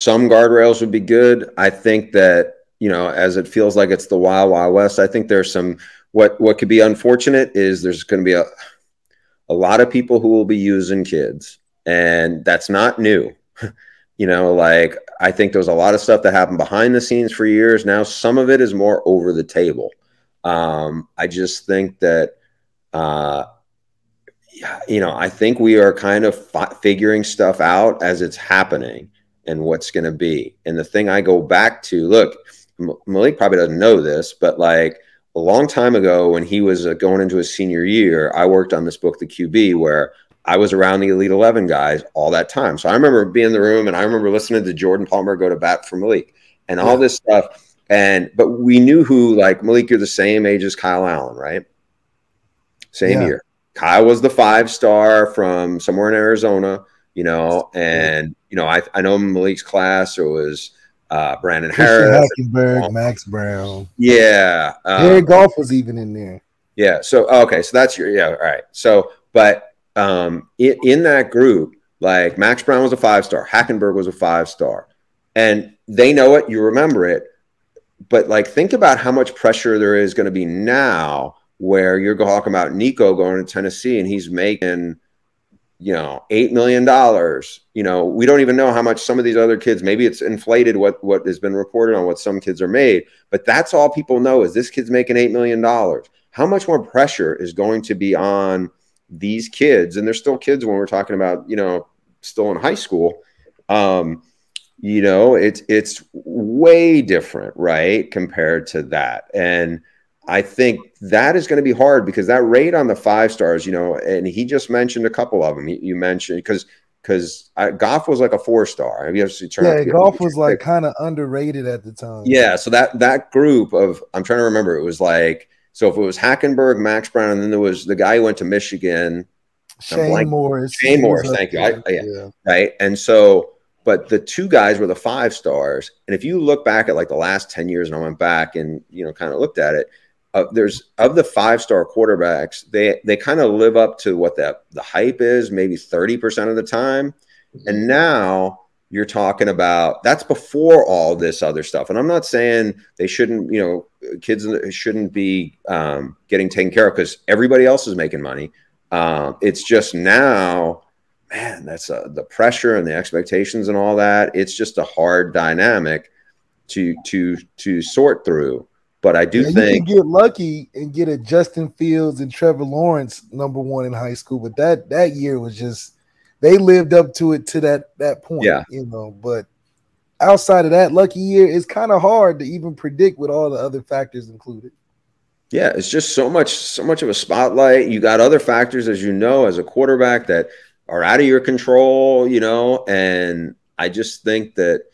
some guardrails would be good. I think that you know, as it feels like it's the wild wild west. I think there's some what what could be unfortunate is there's going to be a a lot of people who will be using kids, and that's not new. you know, like I think there's a lot of stuff that happened behind the scenes for years. Now some of it is more over the table. Um, I just think that. Uh, you know, I think we are kind of figuring stuff out as it's happening and what's going to be. And the thing I go back to, look, Malik probably doesn't know this, but like a long time ago when he was uh, going into his senior year, I worked on this book, The QB, where I was around the Elite 11 guys all that time. So I remember being in the room and I remember listening to Jordan Palmer go to bat for Malik and all this stuff. And, but we knew who, like Malik, you're the same age as Kyle Allen, right? Same yeah. year. Kyle was the five star from somewhere in Arizona, you know, and, you know, I, I know Malik's class, or was, uh, Brandon Harris, Hackenberg, Max Browne. Yeah, um, Goff was even in there. Yeah. So okay, so that's your yeah. All right. So, but um, in, in that group, like Max Browne was a five star, Hackenberg was a five star, and they know it. You remember it, but like think about how much pressure there is going to be now, where you're talking about Nico going to Tennessee and he's making you know, eight million dollars. You know, we don't even know how much some of these other kids. Maybe it's inflated what what has been reported on what some kids are made, but that's all people know is this kid's making eight million dollars. How much more pressure is going to be on these kids? And they're still kids when we're talking about you know still in high school. Um, you know, it's it's way different, right, compared to that, and I think that is going to be hard because that rate on the five stars, you know, and he just mentioned a couple of them. You mentioned because because uh, Goff was like a four star. Have you ever seen? Yeah, Goff was like kind of underrated at the time. Yeah, so that that group of I'm trying to remember. It was like so if it was Hackenberg, Max Browne, and then there was the guy who went to Michigan, Shane Morris. Shane Morris, thank you. I, oh, yeah, yeah, right. And so, but the two guys were the five stars. And if you look back at like the last ten years, and I went back and you know kind of looked at it uh, there's of the five star quarterbacks, they they kind of live up to what that the hype is, maybe 30% of the time. And now you're talking about that's before all this other stuff. And I'm not saying they shouldn't, you know, kids shouldn't be um, getting taken care of because everybody else is making money. Um, it's just now, man, that's uh, the pressure and the expectations and all that. It's just a hard dynamic to to to sort through. But I do yeah, think you can get lucky and get a Justin Fields and Trevor Lawrence number one in high school, but that that year was just they lived up to it to that that point. Yeah, you know. But outside of that lucky year, it's kind of hard to even predict with all the other factors included. Yeah, it's just so much so much of a spotlight. You got other factors, as you know, as a quarterback that are out of your control. You know, and I just think that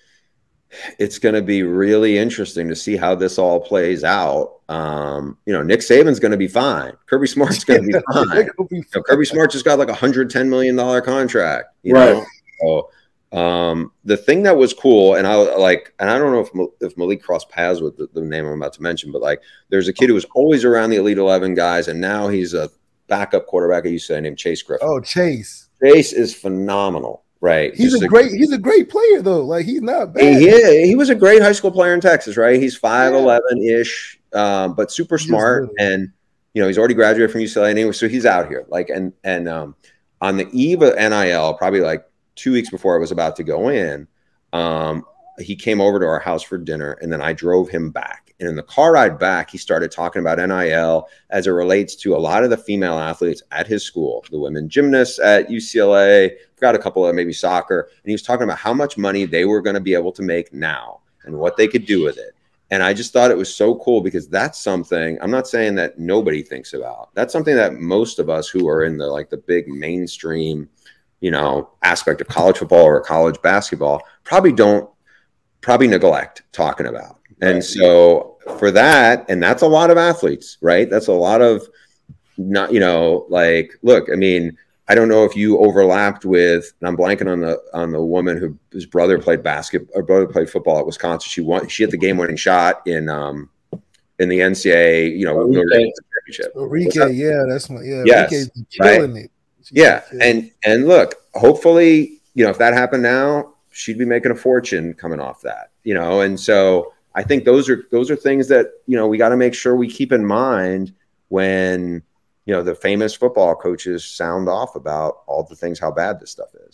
it's going to be really interesting to see how this all plays out. Um, you know, Nick Saban's going to be fine. Kirby Smart's going to be fine. be you know, Kirby Smart just got like a hundred ten million dollar contract. You right. know, so, um, the thing that was cool, and I like, and I don't know if if Malik crossed paths with the, the name I'm about to mention, but like, there's a kid who was always around the Elite Eleven guys, and now he's a backup quarterback. I used to say named Chase Griffin. Oh, Chase. Chase is phenomenal. Right. He's a, a, great he's a great player though. Like he's not bad. He, he was a great high school player in Texas, right? He's 5'11 ish, um, but super smart. And you know, he's already graduated from UCLA anyway, so he's out here. Like and and um, on the eve of NIL, probably like two weeks before I was about to go in, um, he came over to our house for dinner, and then I drove him back. And in the car ride back, he started talking about NIL as it relates to a lot of the female athletes at his school, the women gymnasts at UCLA, got a couple of maybe soccer. And he was talking about how much money they were going to be able to make now and what they could do with it. And I just thought it was so cool because that's something I'm not saying that nobody thinks about. That's something that most of us who are in the like the big mainstream, you know, aspect of college football or college basketball probably don't probably neglect talking about. And so for that, and that's a lot of athletes, right? That's a lot of not, you know, like, look, I mean, I don't know if you overlapped with, and I'm blanking on the on the woman who whose brother played basketball, or brother played football at Wisconsin. She won, she had the game winning shot in um in the NCAA, you know, Arike, championship. Arike, yeah, that's my yeah. Yes, killing right. it. She yeah, and and look, hopefully, you know, if that happened now, she'd be making a fortune coming off that, you know. And so I think those are those are things that you know we got to make sure we keep in mind when you know the famous football coaches sound off about all the things how bad this stuff is.